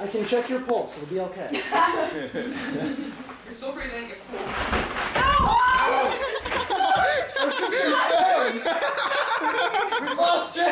I can check your pulse. It'll be okay. You're still breathing. It's cool. We lost Jay.